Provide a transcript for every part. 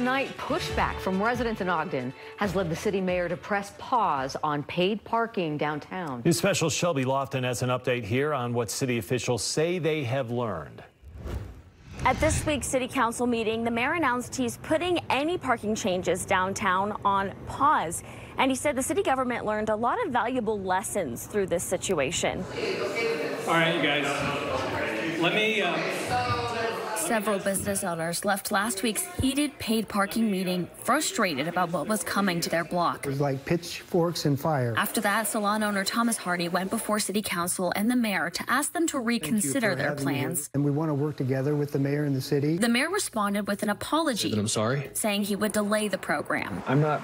tonight, pushback from residents in Ogden has led the city mayor to press pause on paid parking downtown. News special Shelby Lofton has an update here on what city officials say they have learned. At this week's city council meeting, the mayor announced he's putting any parking changes downtown on pause. And he said the city government learned a lot of valuable lessons through this situation. All right, you guys. Let me. Uh... Several business owners left last week's heated paid parking meeting frustrated about what was coming to their block. It was like pitchforks and fire. After that, salon owner Thomas Hardy went before city council and the mayor to ask them to reconsider their plans. And we want to work together with the mayor and the city. The mayor responded with an apology. I'm sorry. Saying he would delay the program. I'm not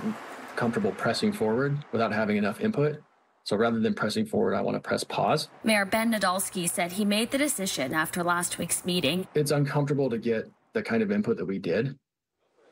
comfortable pressing forward without having enough input. So rather than pressing forward, I want to press pause. Mayor Ben Nadolski said he made the decision after last week's meeting. It's uncomfortable to get the kind of input that we did,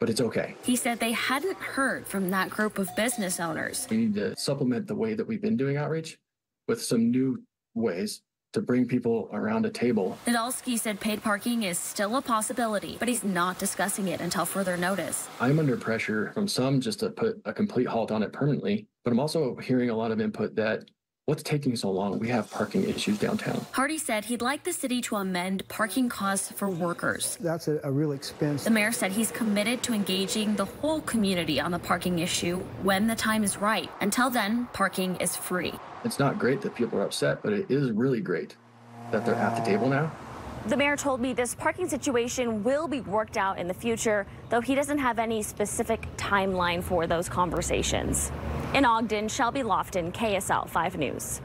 but it's okay. He said they hadn't heard from that group of business owners. We need to supplement the way that we've been doing outreach with some new ways to bring people around a table. Nadolski said paid parking is still a possibility, but he's not discussing it until further notice. I'm under pressure from some just to put a complete halt on it permanently, but I'm also hearing a lot of input that What's taking so long? We have parking issues downtown. Hardy said he'd like the city to amend parking costs for workers. That's a, a, real expense. The mayor said he's committed to engaging the whole community on the parking issue when the time is right. Until then, parking is free. It's not great that people are upset, but it is really great that they're at the table now. The mayor told me this parking situation will be worked out in the future, though he doesn't have any specific timeline for those conversations. In Ogden, Shelby Lofton, KSL 5 News.